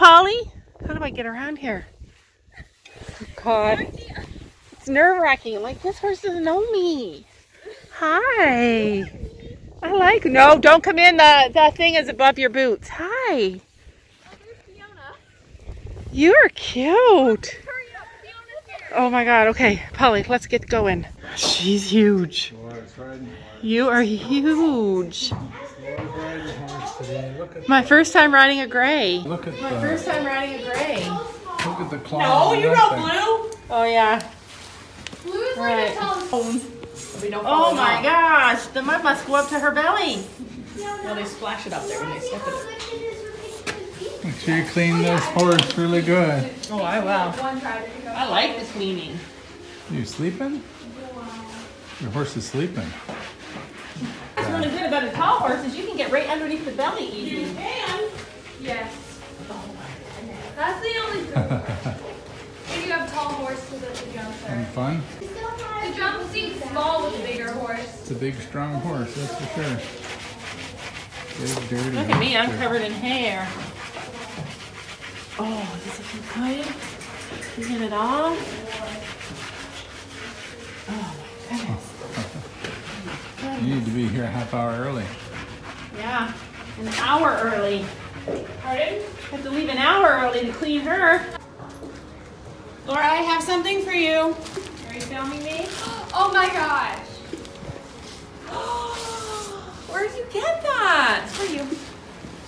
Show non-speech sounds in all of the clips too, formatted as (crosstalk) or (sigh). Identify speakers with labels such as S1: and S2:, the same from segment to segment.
S1: you Polly? How do I get around here? Oh, God. It's nerve wracking. Like, this horse doesn't know me. Hi. I like, no, don't come in. The, the thing is above your boots. Hi. You're cute. Oh my God. Okay, Polly, let's get going. She's huge. You are huge. My first time riding a gray.
S2: Look at
S1: My
S2: the
S1: first time riding a gray.
S2: look at the claw.
S1: No, you
S2: that
S1: rode blue. Oh yeah.
S3: Blue is
S1: Right.
S3: like a tall.
S1: Oh my gosh, the mud must go up to her belly.
S4: Well, they splash it up there when they step in it.
S2: Make sure you clean this horse really good.
S1: Oh, I will.
S3: One tried to pick up.
S1: I like the cleaning.
S2: You sleeping? Your horse is sleeping.
S1: What's really good about a tall horse is you can get right underneath the belly easy. You can.
S3: Yes. (laughs) That's the only. Thing. if you have tall horses at the jump
S2: Having
S3: there.
S2: fun?
S3: The jump seems small with a bigger horse.
S2: It's a big, strong horse, that's for sure. Dirty.
S1: Look at me, I'm covered in hair. Oh, is this looking good? You get it all?
S2: You need to be here a half hour early.
S1: Yeah, an hour early.
S4: Pardon?
S1: Have to leave an hour early to clean her.
S4: Laura, I have something for you. Are you filming me? (gasps)
S3: Oh my gosh. (gasps)
S4: Where'd you get that?
S1: For you.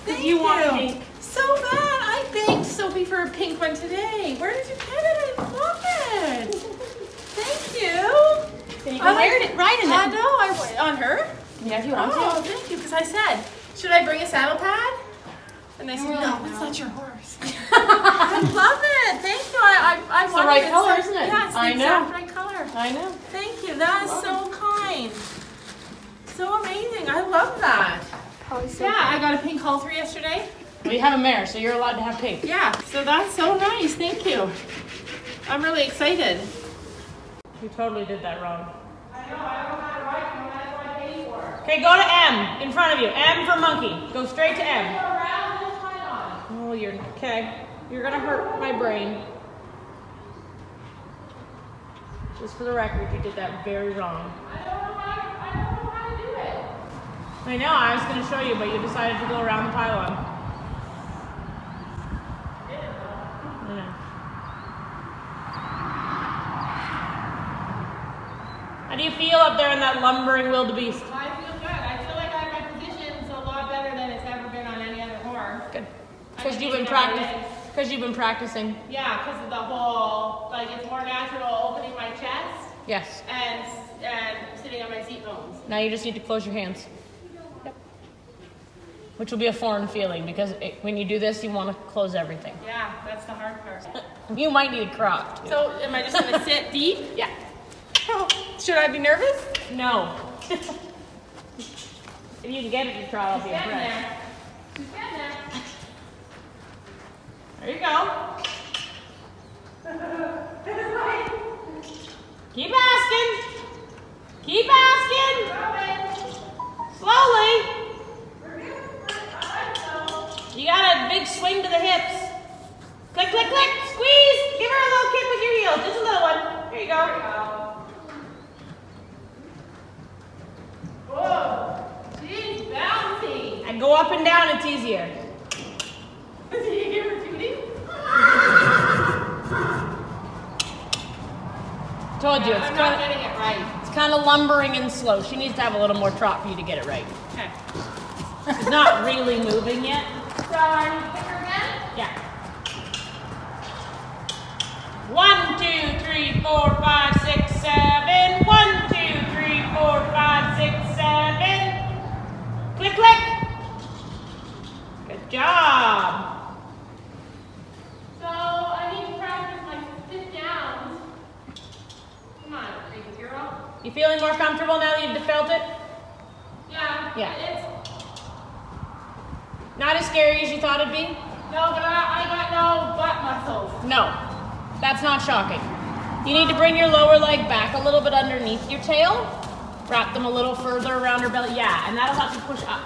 S4: Thank
S1: you want
S4: you.
S1: pink.
S4: So bad. I begged Sophie for a pink one today. Where did you get it? I love it. (laughs) Thank you.
S1: Then oh, you
S4: I
S1: can wear it right in
S4: I
S1: it.
S4: know. I on her.
S1: Yeah, if you want
S4: Oh,
S1: to.
S4: thank you. Because I said, should I bring a saddle pad? And they said,
S3: we're
S4: no, it's not your horse. (laughs) I love it. Thank you. I, I, I
S1: the
S4: wanted
S1: right
S4: it
S1: color,
S4: so-
S1: isn't it?
S4: Yeah, it's the
S1: I know.
S4: exact right color.
S1: I know.
S4: Thank you. That is so kind. So amazing. I love that.
S3: Probably so
S4: Yeah, I got a pink halter yesterday.
S1: Well, you have a mare, so you're allowed to have pink.
S4: Yeah, so that's so nice. Thank you. I'm really excited.
S1: You totally did that wrong. Okay, go to M in front of you. M for monkey. Go straight to M. Oh, you're okay. You're gonna hurt my brain. Just for the record, you did that very wrong. I don't know how, I know how to do it. I know, I was gonna show you, but you decided to go around the pylon. How do you feel up there in that lumbering wildebeest?
S4: I feel good. I feel like I, my position's a lot better than it's ever been on any other horse.
S1: Good. Because you've been practicing. Because you've been practicing.
S4: Yeah, because of the whole, like, it's more natural opening my chest
S1: Yes.
S4: and and sitting on my seat bones.
S1: Now you just need to close your hands. Yep. Which will be a foreign feeling because it, when you do this, you want to close everything.
S4: Yeah, that's the hard part. (laughs)
S1: You might need a crop. too.
S4: So, am I just gonna (laughs) sit deep?
S1: Yeah.
S4: Oh, should I be nervous?
S1: No. if (laughs) you can get it you try. I'll be impressed.
S4: there. Getting there.
S1: There you go. Keep asking. Keep asking. Slowly. You got a big swing to the hips. Click, click, click. Squeeze. Give her a little kick with your heel. Just a little one. There you go.
S4: Whoa. She's bouncy.
S1: And go up and down. It's easier.
S4: Did you hear her tooting?
S1: Told you. It's
S4: I'm not
S1: kind of
S4: getting it right.
S1: it's kind of lumbering and slow. She needs to have a little more trot for you to get it right.
S4: Okay.
S1: She's not really moving yet.
S3: So I need to pick her again?
S1: Yeah. One, two, three, four, five, six, seven. One, two, three, four, five, six, seven. Click, click. Good job.
S4: So I need to practice my sit downs. Come on, big girl.
S1: You feeling more comfortable now that you've felt it?
S4: Yeah.
S1: Yeah.
S4: It's
S1: Not as scary as you thought it'd be?
S4: no, but I, I got no butt muscles.
S1: No, that's not shocking. You need to bring your lower leg back a little bit underneath your tail. Wrap them a little further around her belly. Yeah, and that'll help you push up.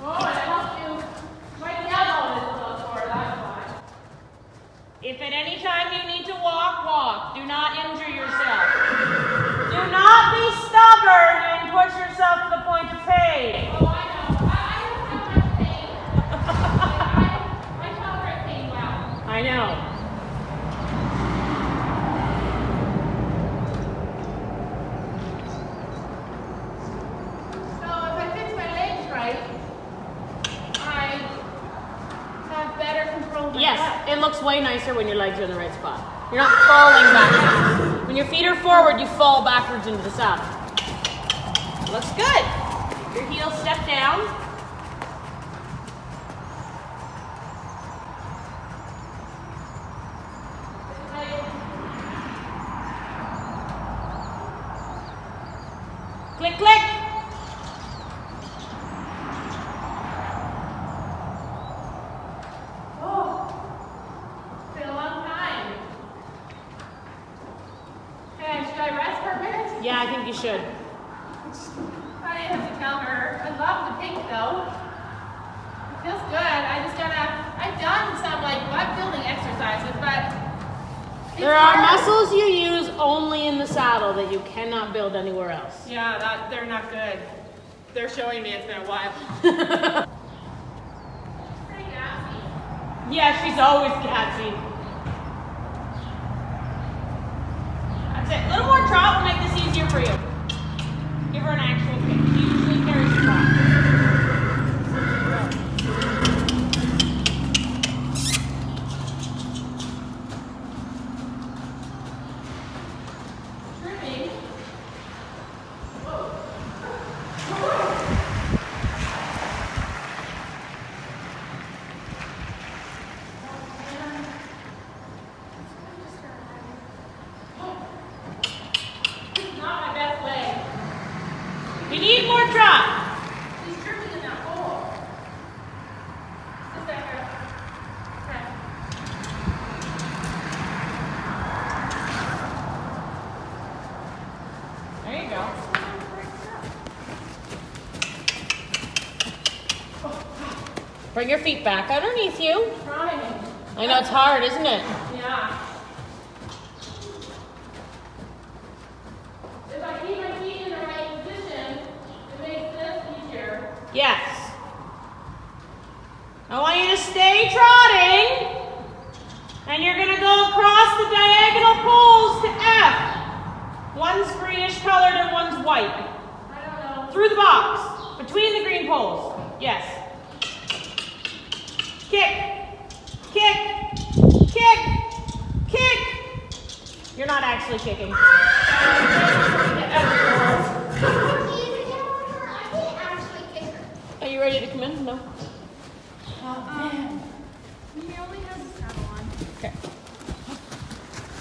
S4: Oh, and it helps you. My elbow is a little
S1: If at any time you need to walk, walk. Do not injure yourself. Do not be stubborn and push yourself to the point of pain.
S3: Oh, I know. I, I don't have much pain. I, I tolerate pain well.
S1: I know.
S4: So if I fix my legs right, I have better control
S1: Yes, it looks way nicer when your legs are in the right spot. You're not falling backwards. Your feet are forward, you fall backwards into the saddle. Looks good. Your heels step down. Click, click.
S4: It's been a long time. Hey, should I rest for a minute?
S1: Yeah, I think you should.
S4: I didn't have to tell her. I love the pink though. It feels good. I just gotta. I've done some like butt building exercises, but
S1: There are
S4: hard.
S1: muscles you use only in the saddle that you cannot build anywhere else.
S4: Yeah, that they're not good. They're showing me it's been a while. (laughs)
S1: Yeah, she's always gassy. That's it. A little more trot will make easier for you. Give her an actual kick. She usually carries the trot.
S4: Trimming. Not my best leg.
S1: You need more trot.
S4: She's trimming in that hole. Sit there. Okay.
S1: There you go. Bring your feet back underneath you.
S4: Trying.
S1: I know it's hard, isn't it?
S4: Yeah. If I keep my feet in the right position, it makes this easier.
S1: Yes. I want you to stay trotting. And you're going to go across the diagonal poles to F. One's greenish colored and one's white.
S4: I don't know.
S1: Through the box. Between the green poles. Yes. Kick. Kick. Kick. Kick. You're not actually kicking. Are you ready to come in? No.
S3: Oh, um, he only has a saddle on.
S1: Okay.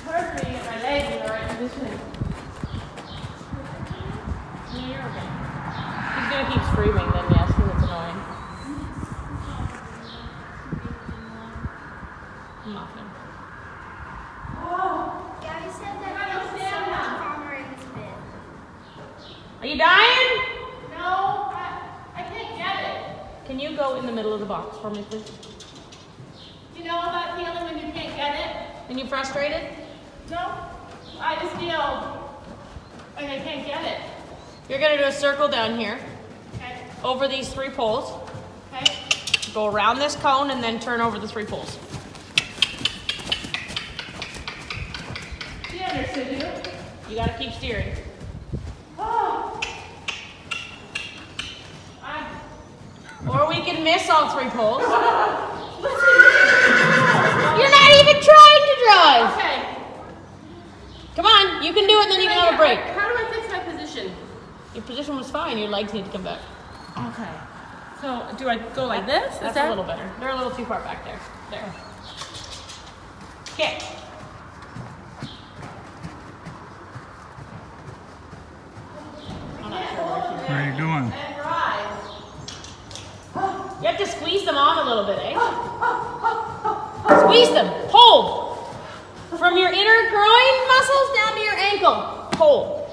S4: Hurt me get my legs in the right position.
S1: No, you're okay. He's gonna keep screaming then, yes, because it's annoying. I'm.
S3: Gabby said that there was so much calmer in this bit.
S1: Are you dying?
S4: No, I, I can't get it.
S1: Can you go in the middle of the box for me, please?
S4: You know about feeling when you can't get it?
S1: Are you frustrated?
S4: No. I just feel like I can't get it.
S1: You're gonna do a circle down here
S4: Okay.
S1: over these three poles.
S4: Okay.
S1: Go around this cone and then turn over the three poles.
S4: You.
S1: Gotta keep steering.
S4: Oh.
S1: Or we can miss all three poles. (laughs) You're not even trying to drive.
S4: okay.
S1: Come on, you can do it, then you can have a break.
S4: How do I fix my position?
S1: Your position was fine. Your legs need to come back.
S4: Okay. So do I go like this? Is
S1: That's
S4: that
S1: a little better. They're a little too far back there. There. Okay. I'm not sure where she's-
S2: What are you doing?
S4: And rise.
S1: You have to squeeze them on a little bit, eh? Squeeze them. Hold. From your inner groin muscles down to your ankle. Hold.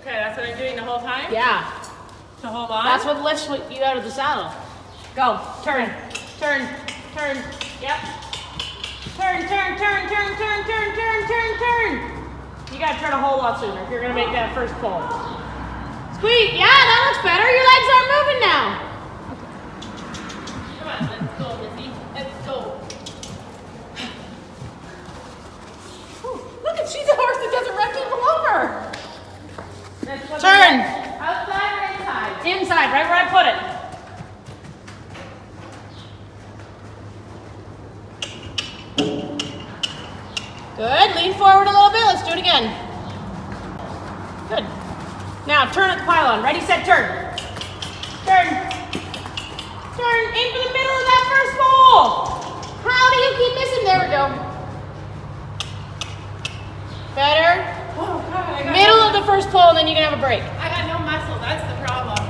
S4: Okay, that's what I'm doing the whole time?
S1: Yeah.
S4: To hold on?
S1: That's what lifts you out of the saddle. Go. Turn. Turn. Turn. Yep. Turn, turn, turn, turn, turn, turn, turn, turn, turn. You gotta turn a whole lot sooner if you're gonna make that first pull. Squeeze. Yeah, that looks better. Your legs aren't moving now.
S4: Come on, let's go, Missy. Let's go.
S1: Have a break.
S4: I got no muscle. That's the problem.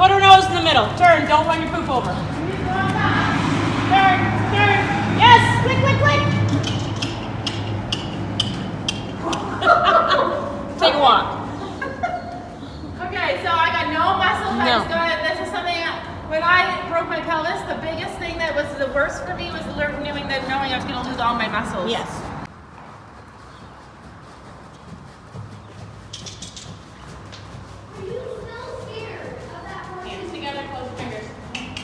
S1: Put her nose in the middle. Turn. Don't run your poop over. Turn. Turn. Yes. Click, click, click. (laughs) Take a walk.
S4: Okay, so I got no muscles. I
S1: No.
S4: this is something. I- When I broke my pelvis, the biggest thing that was the worst for me was learning knowing that knowing I was going to lose all my muscles.
S1: Yes. Hands together. Close your fingers.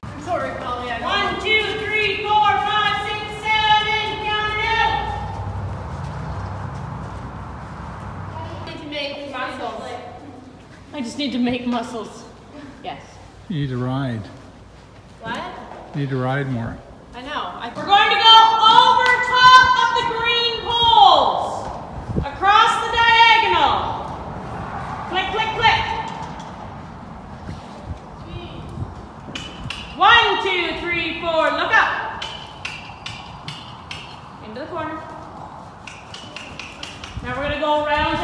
S4: I'm sorry, Polly. I
S1: One, two, three, four, five, six, seven. Count it out.
S4: need to make muscles.
S1: I just need to make muscles. Yes.
S2: You need to ride.
S4: What?
S2: You need to ride more.
S4: I know. I
S1: We're going to go over top of the green poles, across the diagonal. Click, click, click. One, two, three, four. Look up. Into the corner. Now we're going to go around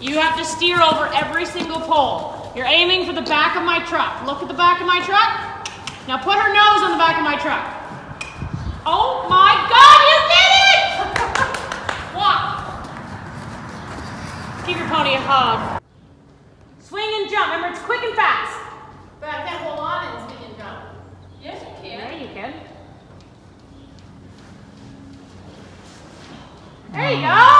S1: You have to steer over every single pole. You're aiming for the back of my truck. Look at the back of my truck. Now put her nose on the back of my truck. Oh my God, you did it! (laughs) Walk. Give your pony a hug. Swing and jump. Remember, it's quick and fast.
S4: But I can't hold on and swing and jump.
S3: Yes, you can.
S1: There you can. There you go.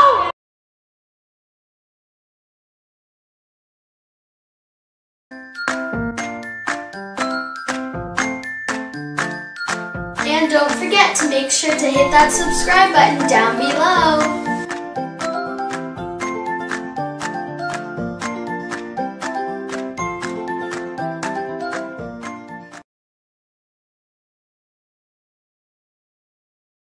S5: Make sure to hit that subscribe button down below.